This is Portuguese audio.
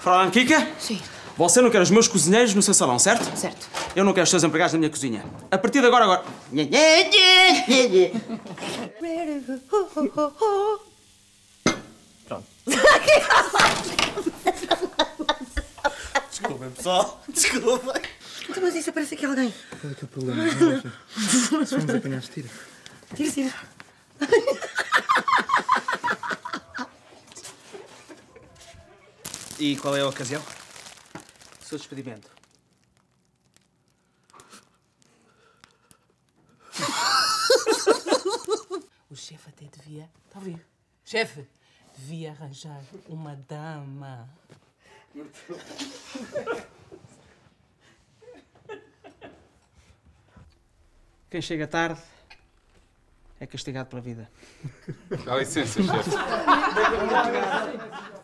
Fräulein Kika? Sim. Você não quer os meus cozinheiros no seu salão, certo? Certo. Eu não quero os seus empregados na minha cozinha. A partir de agora, agora... Pronto. Desculpem, pessoal. Desculpem. Então, mas isso parece aqui alguém. Qual é que é o problema? Se vamos apanhar, tira. Tira, tira. E qual é a ocasião? Seu despedimento. O chefe até devia. Está a ver? Chefe, devia arranjar uma dama. Quem chega tarde é castigado pela vida. Dá licença, chefe.